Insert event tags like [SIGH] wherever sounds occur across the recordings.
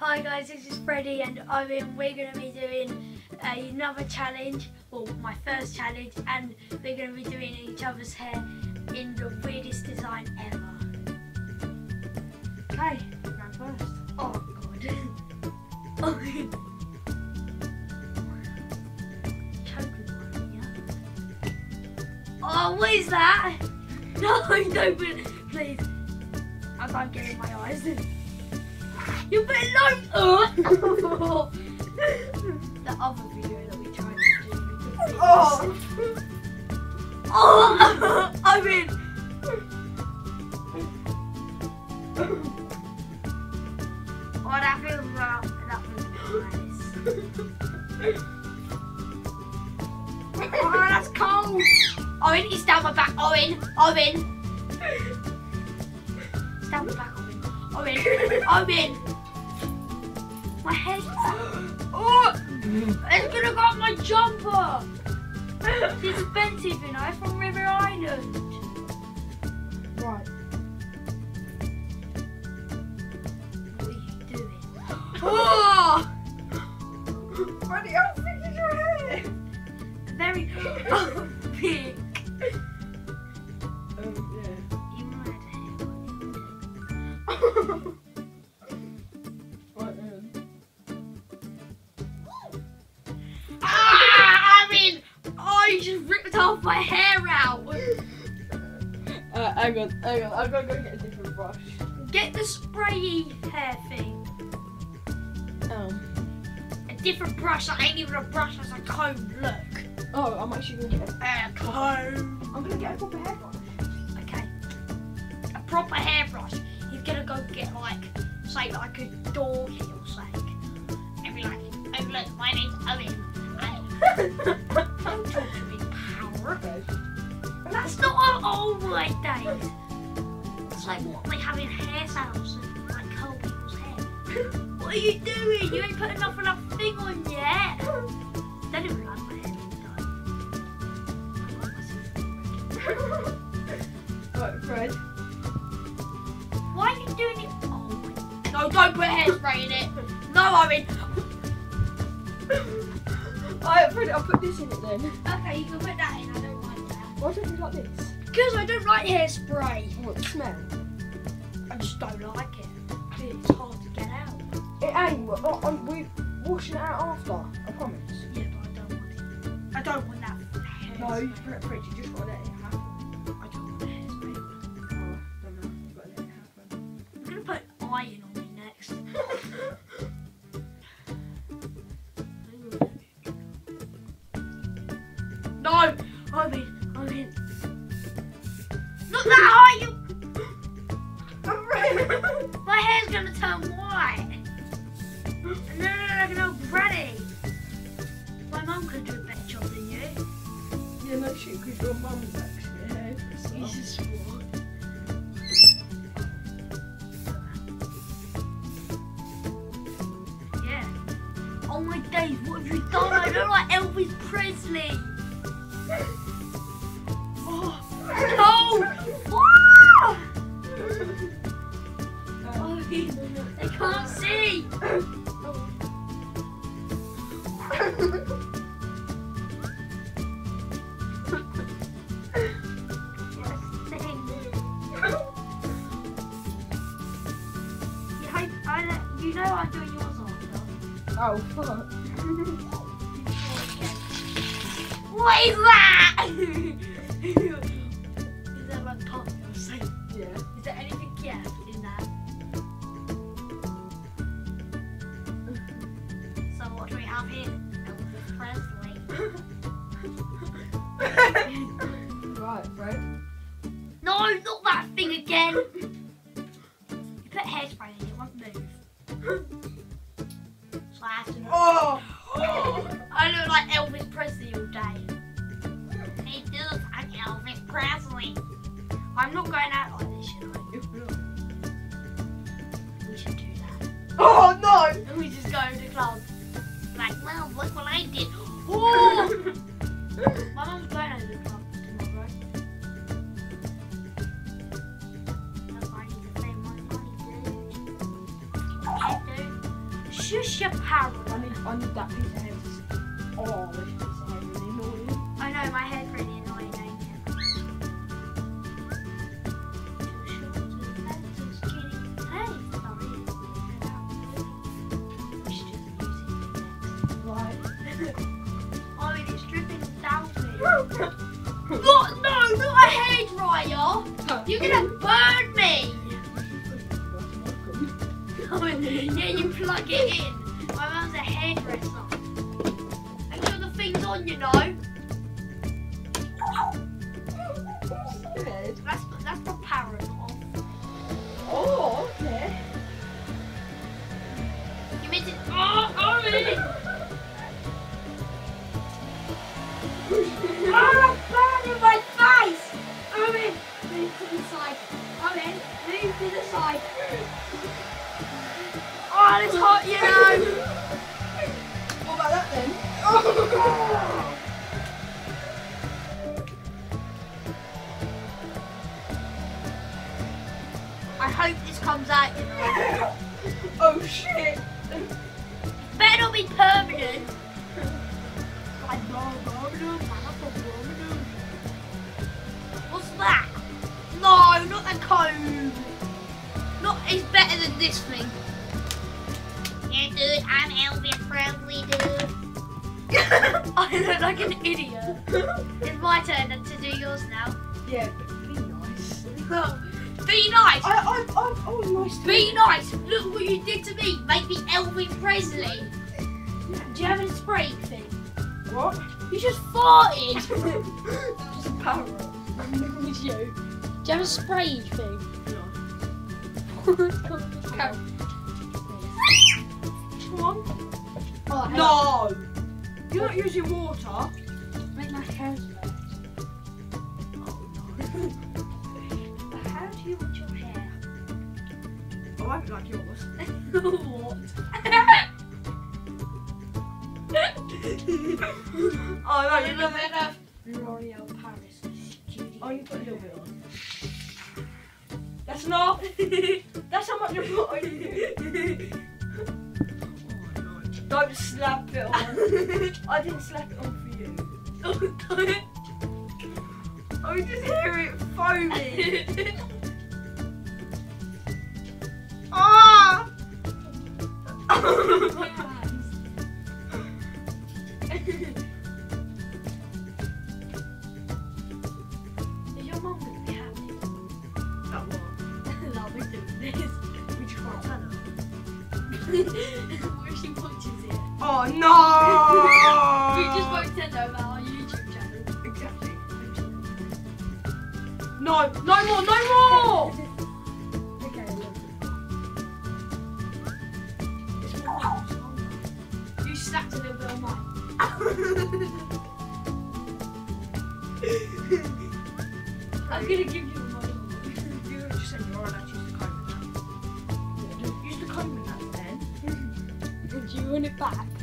Hi guys, this is Freddie and Owen. We're going to be doing another challenge, well my first challenge, and we're going to be doing each other's hair in the weirdest design ever. Okay, round first. Oh god. [LAUGHS] oh. Oh, what is that? [LAUGHS] No, no, please. I can't get it in my eyes. [LAUGHS] You better not. Oh. [LAUGHS] the other video that we tried to do. Oh! [LAUGHS] Oh! [LAUGHS] I mean. Oh, that feels rough. That feels nice. oh, that's cold. Owen, it's down my back. Owen, Owen. Down my back, Owen. Owen, Owen. My head. Oh, it's gonna go up my jumper. It's expensive, you know, from River Island. Right. What are you doing? Oh, how thick is your hair? very [LAUGHS] big. Um, You mad yeah. [LAUGHS] hang on, hang on. I've got to go get a different brush. Get the sprayy hair thing. Oh. A different brush that ain't even a brush, that's a comb. Look. Oh, I'm actually going to get a... A comb. I'm going to get a proper hairbrush. Okay. A proper hairbrush. He's gonna go get like, say like a dog hair or something. And be like, oh look, my name's Owen. [LAUGHS] And [LAUGHS] all my days. It's like what have in hair salons and like curl people's hair. [LAUGHS] what are you doing? You ain't put enough enough thing on yet. They didn't like my hair being done. I like [LAUGHS] myself. Right, Fred. Why are you doing it? Oh my. No, don't put hairspray in it. No, I mean. [LAUGHS] Alright, Fred, I'll put this in it then. Okay, you can put that in. I don't like that. Why don't you like this? Because I don't like hairspray. What, the smell? I just don't like it. It's hard to get out. It ain't. We're, oh, um, we're washing it out after. I promise. Yeah, but I don't want it. I don't want that. No, you Fred, Fred, you just got to let it happen. That high. You, [LAUGHS] my hair's gonna turn white. And then I'm like an old granny. My mum could do a better job than you. yeah, no shit, because your mum's actually a hairdresser. Jesus, what? Yeah. Oh my days, what have you done? I look like Elvis Presley. [LAUGHS] Can't see. You, I, know doing yours. Oh, fuck. What is that? [LAUGHS] what do we have here? Elvis Presley. right, Fred. No, not that thing again. You put hairspray in it, it won't move. So I have to. Oh! I look like Elvis Presley all day. He does. I'm Elvis Presley. I'm not going out like this, should [LAUGHS] I? We should do that. Oh no! And we just go to look what I did. Oh! [LAUGHS] My mum's going to the club tomorrow. I need to my money, dude. Shush your parrot. I need, I need that piece of head. Oh, it in. My mum's a hairdresser. Make sure the thing's on, you know. Oh, it's hot, you know. What about that then? I hope this comes out, you know. [LAUGHS] Oh shit! Better not be permanent. Like, no, permanent, man, that's not permanent. What's that? No, not the comb. Not, it's better than this thing. Yeah, dude, I'm Elvis Presley, dude. [LAUGHS] I look like an idiot. It's my turn to do yours now. Yeah, but be nice. Be nice. I, I, I, I was nice to Be nice. Look what you did to me. Make me Elvis Presley. Do you have a spray thing? What? You just farted. [LAUGHS] Just a parrot. You. Do you have a spray thing? Come [LAUGHS] No! You're not using water. Make my hair smell. Oh, [LAUGHS] but how do you want your hair? Oh, I won't like yours. [LAUGHS] what? [LAUGHS] Oh no, you love it. L'Oreal Paris. Oh, you put a little bit on. That's not. That's how much you put on. Oh, no. Don't slap it on. I didn't slap it on for you. Don't. I just hear it foaming. No, no more, no more! Okay, look. It's more. it's longer. You slapped a little bit on mine. I'm gonna give you mine. You just said you're allowed to use the comb in that. Use the comb in that then. [LAUGHS] Did you win it back?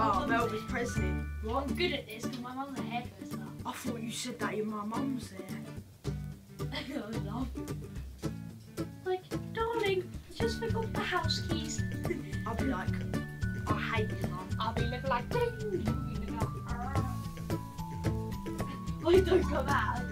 Yeah, Melvis Presley. well, I'm good at this because my mum's a hairdresser. I thought you said that in my mum's there. [LAUGHS] I love Like, darling, I just forgot the house keys. [LAUGHS] I'll be like, I hate you, mum. I'll be looking like ding. You look like, "Arr." Why don't come out?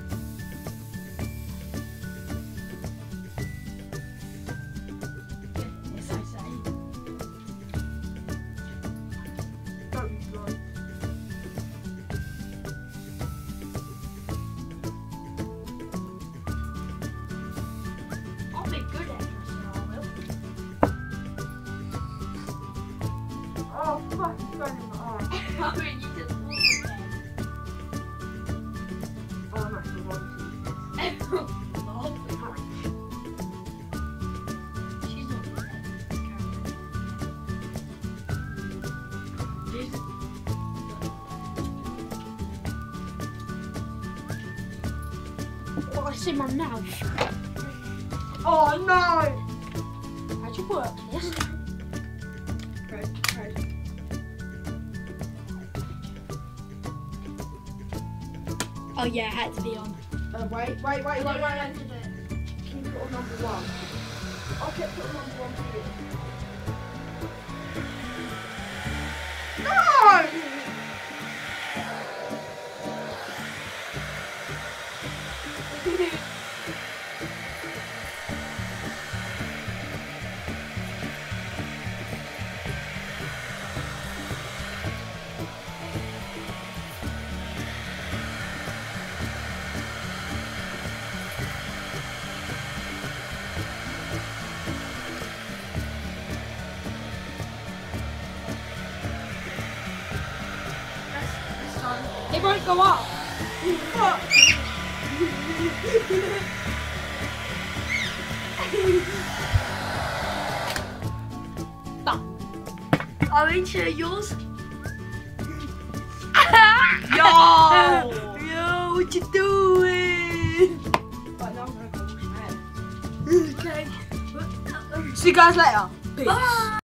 Oh, fuck, it's going in my eye. I mean, you just walk again. Oh, I'm actually wrong. Love. She's not good at this, I see my mouth. Oh, no! How'd you work this? Oh yeah, it had to be on. Uh, wait, wait, wait, wait, wait, wait. Can you put on number one? Okay, put on number one for you. Go up. Orange, uh, yours? Yo! [LAUGHS] Yo, what you doing? Right, now I'm gonna go hair. Okay. See you guys later. Bye.